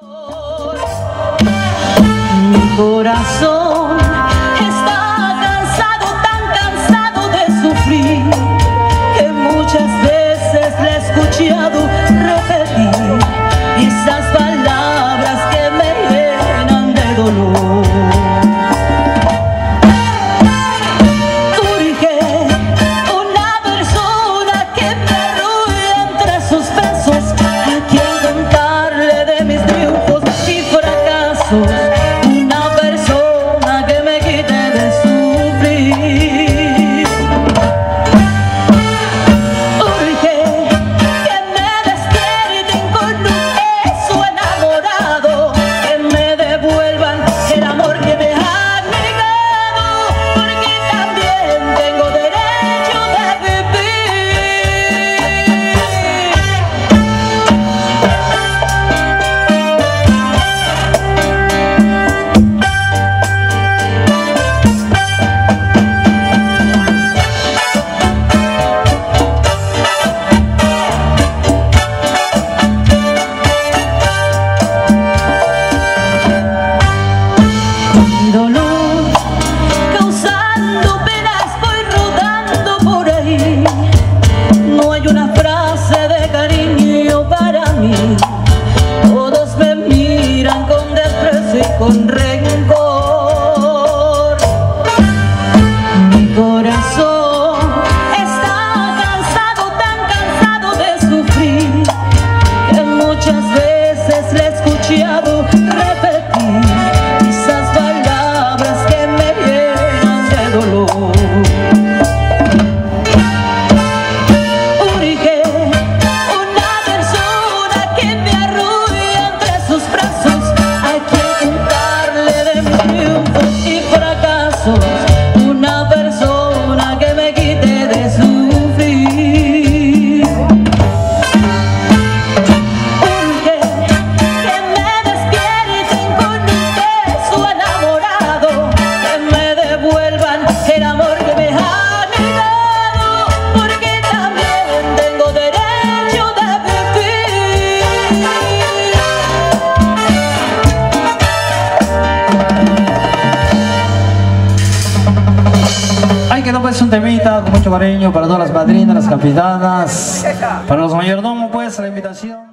Mi corazón. con re Thank you. un temita con mucho cariño para todas las madrinas, las capitanas, para los mayordomos, pues, la invitación.